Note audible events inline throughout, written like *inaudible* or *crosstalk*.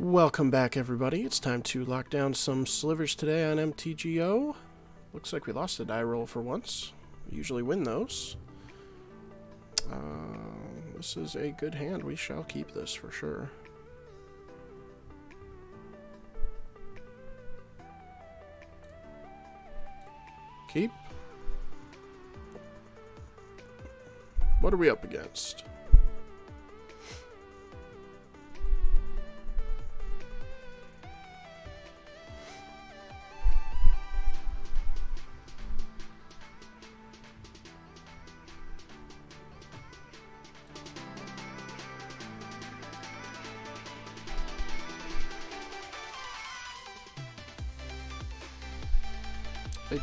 Welcome back, everybody. It's time to lock down some slivers today on MTGO. Looks like we lost a die roll for once. We usually win those. Uh, this is a good hand. We shall keep this for sure. Keep. What are we up against?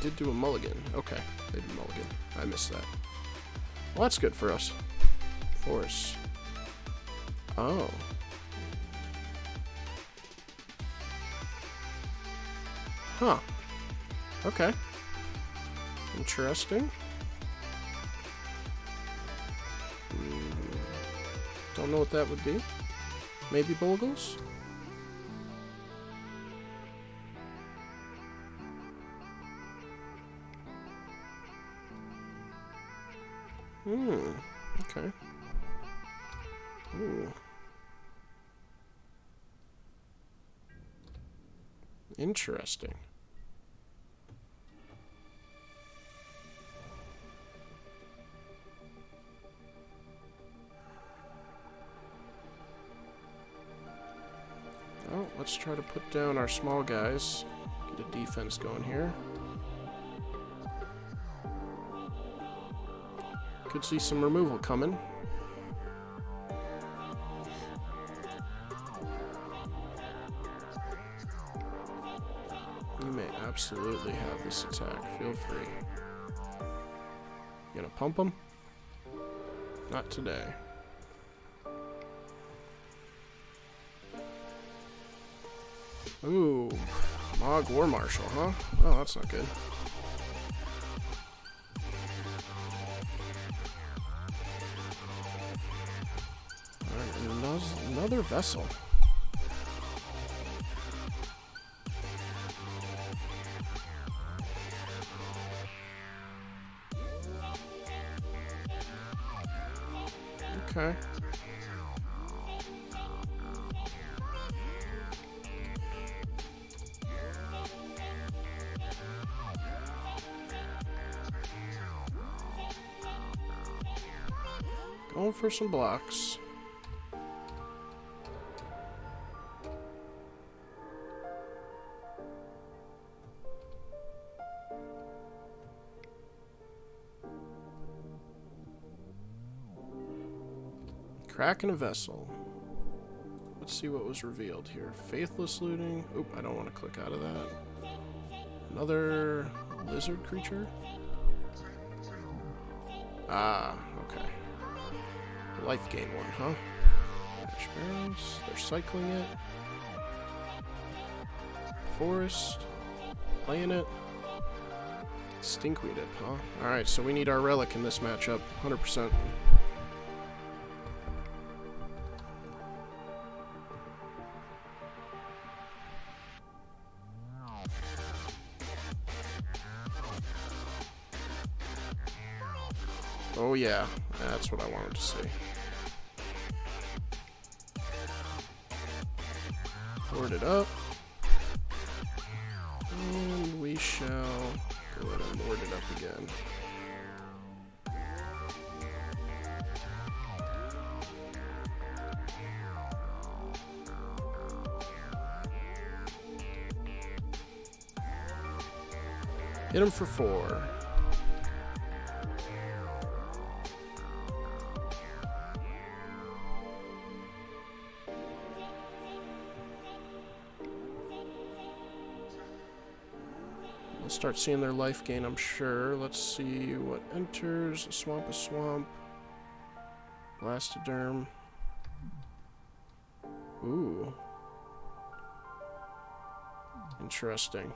Did do a mulligan. Okay, they did mulligan. I missed that. Well, that's good for us. Force. Oh. Huh. Okay. Interesting. Hmm. Don't know what that would be. Maybe Bogles? Hmm. Okay. Ooh. Interesting. Oh, let's try to put down our small guys. Get a defense going here. Could see some removal coming. You may absolutely have this attack. Feel free. You gonna pump him? Not today. Ooh, Mogg War Marshal, huh? Oh, that's not good. Vessel. Okay. Going for some blocks. Crack in a vessel. Let's see what was revealed here. Faithless looting. Oop, I don't want to click out of that. Another lizard creature. Ah, okay. Life gain one, huh? Ash Barrens. They're cycling it. Forest. Playing it. Stinkweed it, huh? Alright, so we need our relic in this matchup. 100%. Yeah, that's what I wanted to see. Board it up. And we shall go ahead and board it up again. Hit him for four. Start seeing their life gain, I'm sure. Let's see what enters. A swamp, a swamp. Blastoderm. Ooh. Interesting.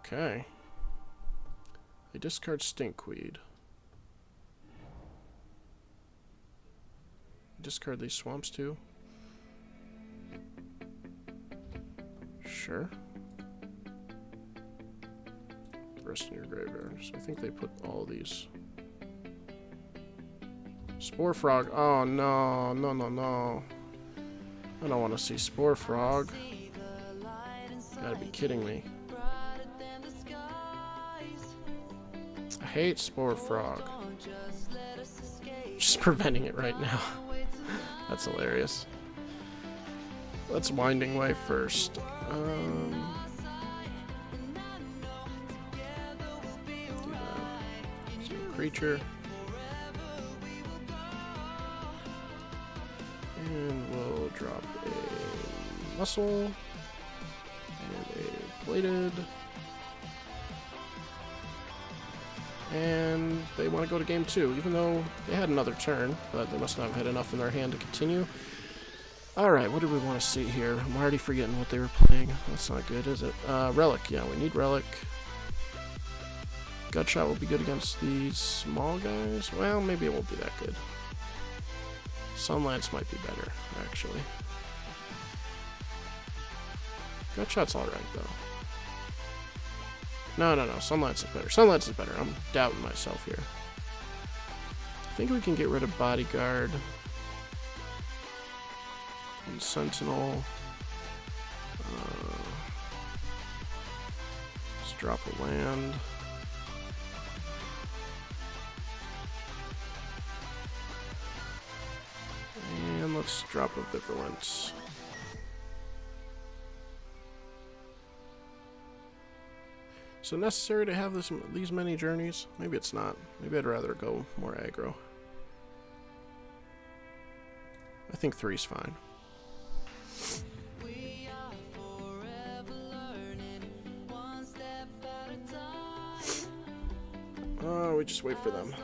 Okay. They discard Stinkweed. Discard these swamps too. Sure. Rest in your graveyard. So I think they put all these. Spore Frog. Oh, no. No, no, no. I don't want to see Spore Frog. gotta be kidding me. I hate Spore Frog. *laughs* Just preventing it right now. *laughs* That's hilarious. Let's Winding Way first. Um, creature. And we'll drop a muscle and a bladed. And they want to go to game two, even though they had another turn, but they must not have had enough in their hand to continue. Alright, what do we want to see here? I'm already forgetting what they were playing. That's not good, is it? Uh, Relic, yeah, we need Relic. Gutshot will be good against these small guys. Well, maybe it won't be that good. Sunlance might be better, actually. Gutshot's alright, though. No, no, no. Sunlance is better. Sunlance is better. I'm doubting myself here. I think we can get rid of Bodyguard. And Sentinel. Uh, let's drop a land. Let's drop a Viverlance. So necessary to have this these many journeys? Maybe it's not. Maybe I'd rather go more aggro. I think three's fine. Oh, we just wait for them.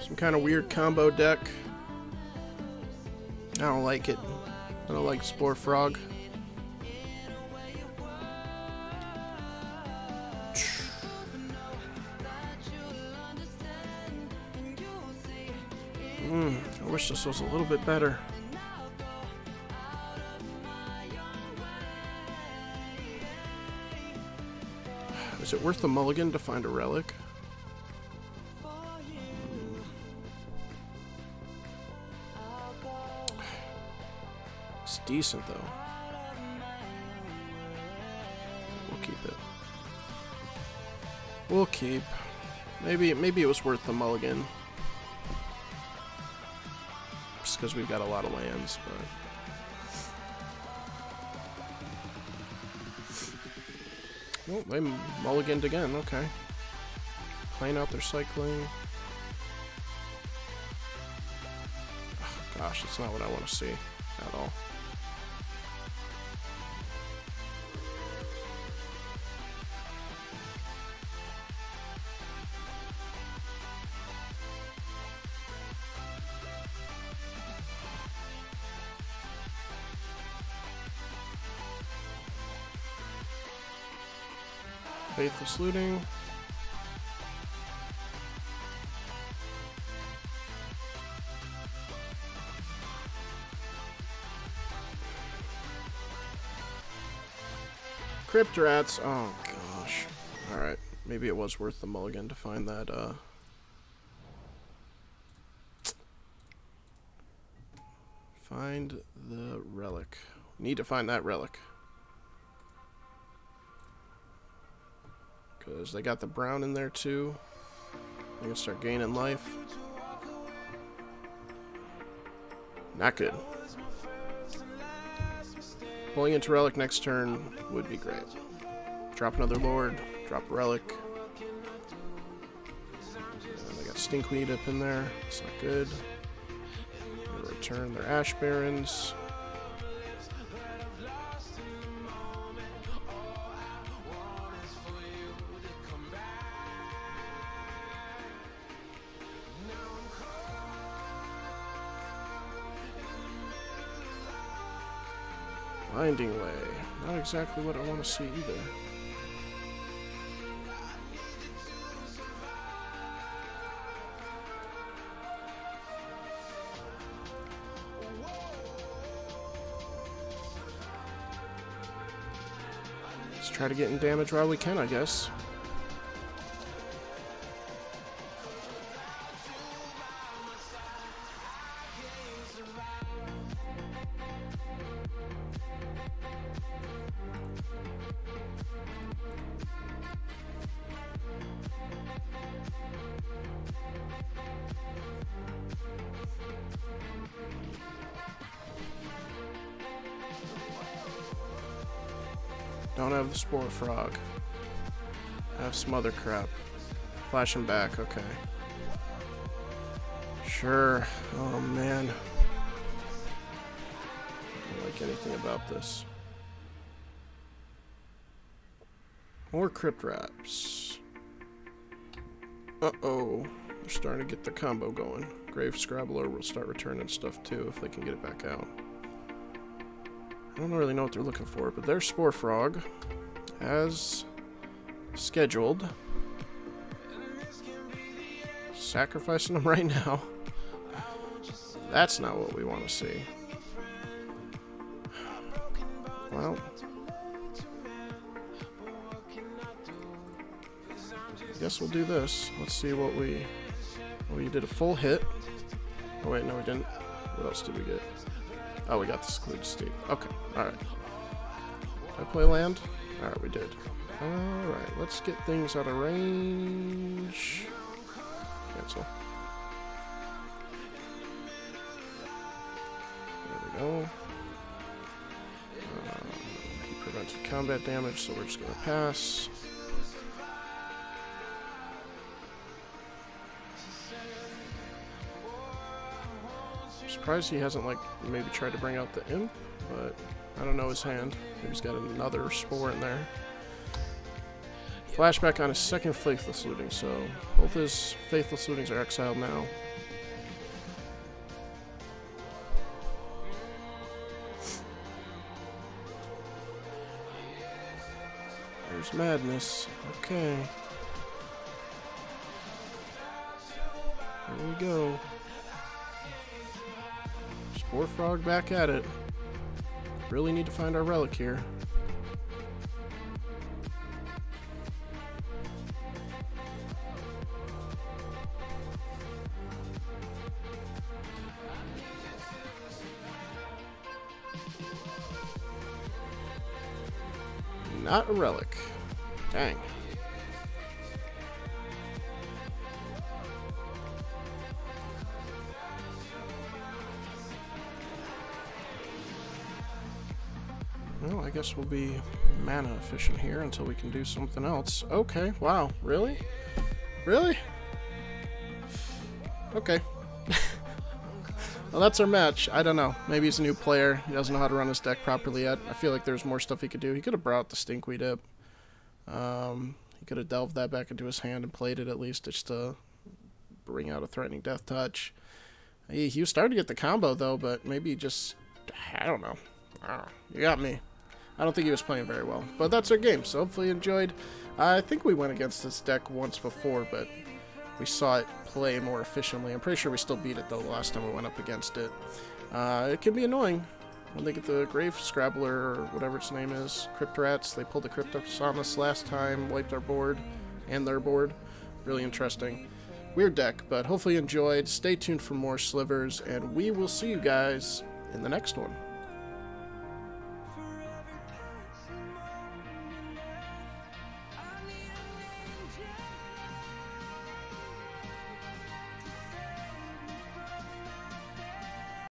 Some kind of weird combo deck. I don't like it. I don't like Spore Frog. Mm, I wish this was a little bit better. Is it worth the mulligan to find a relic? Decent though. We'll keep it. We'll keep. Maybe maybe it was worth the mulligan. Just because we've got a lot of lands, but. Oh, they mulliganed again, okay. Playing out their cycling. Gosh, that's not what I want to see at all. Faithless looting. Crypt rats. Oh gosh. Alright. Maybe it was worth the mulligan to find that uh Find the relic. We Need to find that relic. They got the brown in there too. They can start gaining life. Not good. Pulling into Relic next turn would be great. Drop another Lord, drop Relic. And they got Stinkweed up in there. It's not good. return their Ash Barrens. Winding Way, Not exactly what I want to see either. Let's try to get in damage while we can, I guess. Don't have the Spore Frog. I have some other crap. Flashing back, okay. Sure. Oh man. Don't like anything about this. More Crypt Rats. Uh-oh. They're starting to get the combo going. Grave Scrabbler will start returning stuff too if they can get it back out. I don't really know what they're looking for, but there's Spore Frog, as scheduled. Sacrificing them *laughs* right now. That's not what we want to see. Well. I guess we'll do this. Let's see what we... Oh, we did a full hit. Oh wait, no we didn't. What else did we get? Oh, we got the secluded state. Okay, alright. Did I play land? Alright, we did. Alright, let's get things out of range. Cancel. There we go. Uh, he prevented combat damage, so we're just gonna pass. Surprised he hasn't, like, maybe tried to bring out the imp, but I don't know his hand. Maybe he's got another spore in there. Flashback on his second Faithless Looting, so both his Faithless Lootings are exiled now. There's Madness. Okay. Here we go. Poor frog back at it. Really need to find our relic here. Not a relic. Dang. Well, I guess we'll be mana efficient here until we can do something else. Okay, wow, really? Really? Okay. *laughs* well, that's our match. I don't know. Maybe he's a new player. He doesn't know how to run his deck properly yet. I feel like there's more stuff he could do. He could have brought the Stinkweed up. Um, he could have delved that back into his hand and played it at least just to bring out a threatening death touch. He, he was starting to get the combo, though, but maybe just... I don't know. Oh, you got me. I don't think he was playing very well. But that's our game, so hopefully you enjoyed. I think we went against this deck once before, but we saw it play more efficiently. I'm pretty sure we still beat it, though, the last time we went up against it. Uh, it can be annoying when they get the Grave Scrabbler, or whatever its name is, Crypt Rats. They pulled the Cryptops on last time, wiped our board, and their board. Really interesting. Weird deck, but hopefully you enjoyed. Stay tuned for more slivers, and we will see you guys in the next one.